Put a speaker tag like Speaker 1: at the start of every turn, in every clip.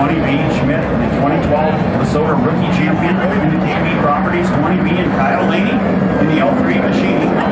Speaker 1: 20B, Schmidt, and the 2012 WISSOTA Rookie Champion, in the KB Properties 20B, and Kyle Laney in the L3 Machine.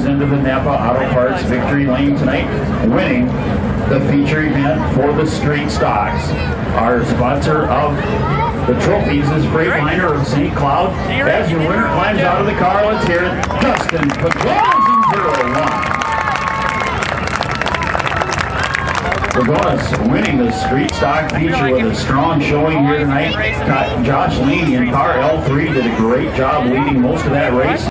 Speaker 1: Into the Napa Auto Parts victory lane tonight, winning the feature event for the Street Stocks. Our sponsor of the trophies is Freightliner of St. Cloud. As your winner climbs out of the car, let's hear it. Justin Pagonas in 0-1. Pagonas winning the street stock feature with a strong showing here tonight. Josh Laney in car L3 did a great job leading most of that race.